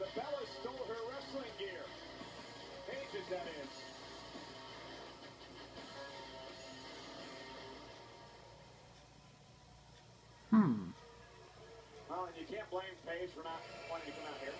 Zabella stole her wrestling gear. Paige's, that is. Hmm. Well, and you can't blame Paige for not wanting to come out here.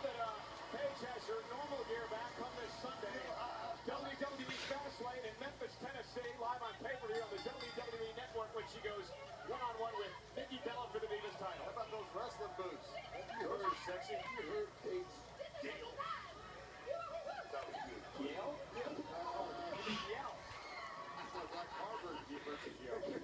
that uh, Paige has her normal gear back on this Sunday. WWE Fastlane in Memphis, Tennessee, live on pay-per-view on the WWE Network when she goes one-on-one with Nikki Bella for the Divas title. How about those wrestling boots? Have you heard sexy? Have you heard Paige Gale? That was good. Yale? Oh, you mean Yale? It's like Harvard versus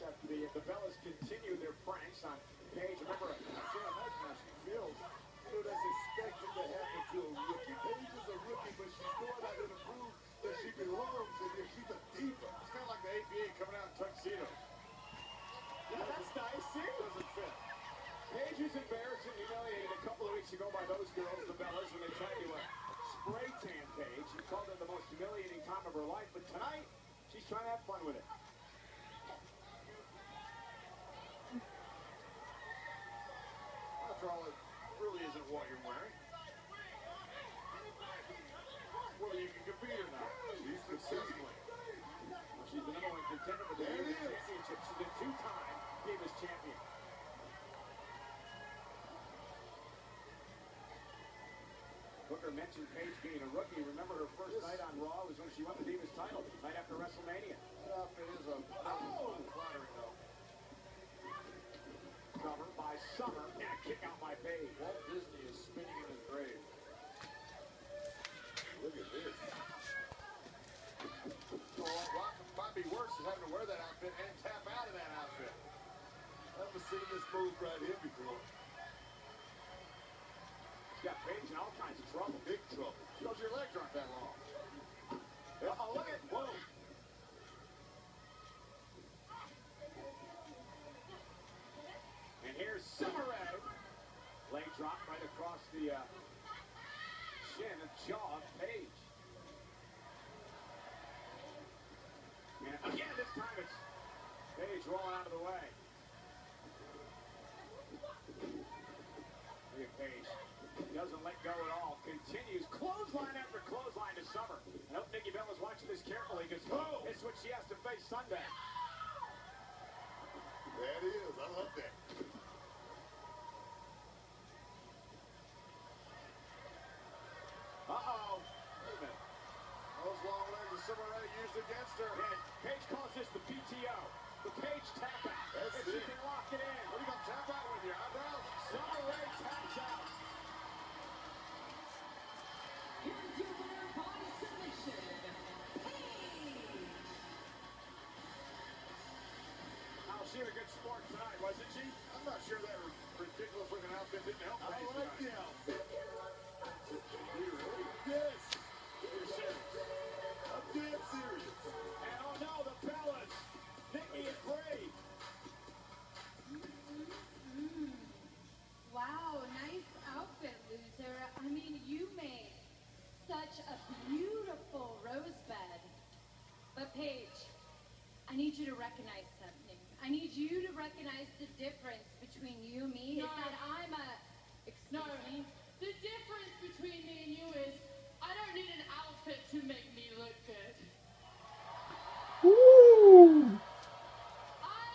after the, the Bellas continue their pranks on Paige. Remember, can't imagine how she feels. You know, that's expected to happen to a rookie. Paige is a rookie, but she's going out there to prove that she belongs and that she's a diva. it's kind of like the APA coming out in tuxedos. Yeah, that's nice. See? Doesn't fit. Paige was embarrassed and humiliated a couple of weeks ago by those girls, the Bellas, when they tried to uh, spray tan Paige. She called it the most humiliating time of her life. But tonight, she's trying to have fun with it. Isn't what you're wearing. Whether you can compete or not. She's successfully. Well, she's the number one contender for the There it Divas is. Championship. She's a two-time Divas champion. Booker mentioned Paige being a rookie. Remember her first night on Raw was when she won the Divas title, right after WrestleMania. That is a Oh! Summer and kick out by Paige. Walt Disney is spinning in his grave. Look at this. So, what might be worse than having to wear that outfit and tap out of that outfit. I haven't seen this move right here before. She's got Paige in all kinds of trouble. Big trouble. Because your Leg drop right across the uh, chin and jaw of Paige. And again, this time it's Paige rolling out of the way. Look at Paige. Doesn't let go at all. Continues clothesline after clothesline to Summer. I hope Nikki Bella's watching this carefully because it's what she has to face Sunday. That is. I love that. Uh-oh. Wait a minute. Those long legs of Summer Rae used against her. And Paige calls this the PTO. The Paige tap out. That's if she can lock it in. What are you going to tap out with your eyebrows? Summer Rae taps out. Here's your winner by submission, Paige. Now, she was a good sport tonight, wasn't she? I'm not sure that ridiculous looking outfit didn't help I like the outfit. You to recognize something. I need you to recognize the difference between you and me. No. that I'm a excuse No, me. the difference between me and you is I don't need an outfit to make me look good. Woo! I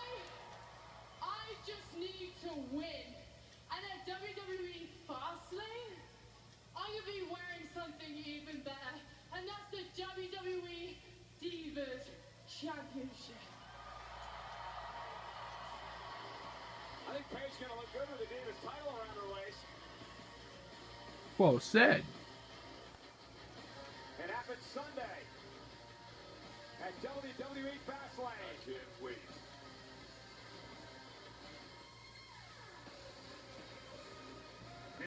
I just need to win. And at WWE Fastlane, I'm gonna be wearing something even better, and that's the WWE Divas championship. I gonna look good with the Divas title around her waist. Well said. It happens Sunday at WWE Fastlane. I Can't wait.